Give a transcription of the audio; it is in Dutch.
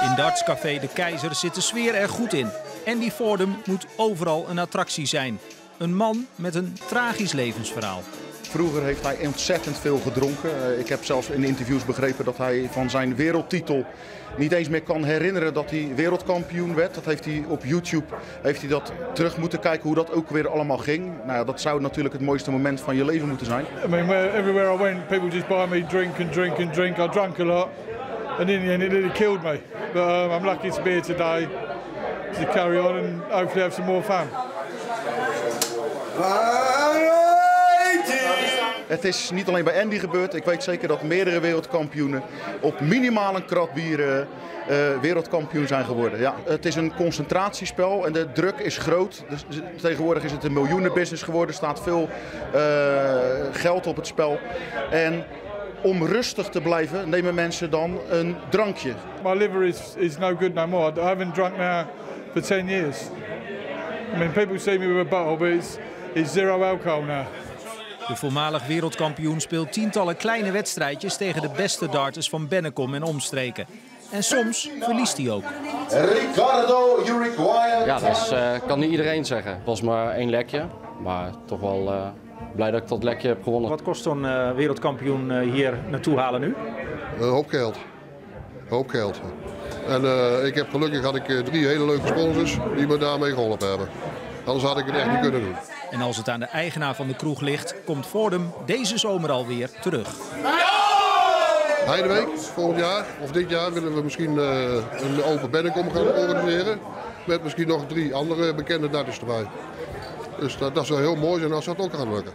In dartscafé De Keizer zit de sfeer er goed in. Andy Fordham moet overal een attractie zijn. Een man met een tragisch levensverhaal. Vroeger heeft hij ontzettend veel gedronken. Eh, Ik heb zelfs in interviews begrepen dat hij van zijn wereldtitel niet eens meer kan herinneren dat hij wereldkampioen werd. Dat heeft hij op YouTube heeft hij dat terug moeten kijken hoe dat ook weer allemaal ging. Nou, ja, dat zou natuurlijk het mooiste moment van je leven moeten zijn. I mean, where, everywhere I went, people just buy me drink and drink and drink. I drank a lot, and in the end, it nearly killed me. But um, I'm lucky to be here today to carry on and hopefully have some more fun. Het is niet alleen bij Andy gebeurd. Ik weet zeker dat meerdere wereldkampioenen op minimaal een krat eh, eh, wereldkampioen zijn geworden. Ja, het is een concentratiespel en de druk is groot. Dus tegenwoordig is het een miljoenenbusiness geworden. Er staat veel eh, geld op het spel. En om rustig te blijven nemen mensen dan een drankje. My liver is, is no good no more. I haven't drunk now for 10 years. I mean, people see me with a bottle, but it's, it's zero alcohol now. De voormalig wereldkampioen speelt tientallen kleine wedstrijdjes tegen de beste darters van Bennekom en omstreken. En soms verliest hij ook. Ricardo, you require. Ja, dat is, eh, kan niet iedereen zeggen. Het was maar één lekje, maar toch wel eh, blij dat ik dat lekje heb gewonnen. Wat kost zo'n eh, wereldkampioen eh, hier naartoe halen nu? Een hoop geld. Een hoop geld. En eh, ik heb gelukkig had ik drie hele leuke sponsors die me daarmee geholpen hebben. Anders had ik het echt niet kunnen doen. En als het aan de eigenaar van de kroeg ligt, komt Fordham deze zomer alweer terug. Heideweek, volgend jaar of dit jaar willen we misschien eh, een open Bennekom gaan organiseren. Met misschien nog drie andere bekende darters erbij. Dus dat, dat zou heel mooi zijn als dat ook gaat lukken.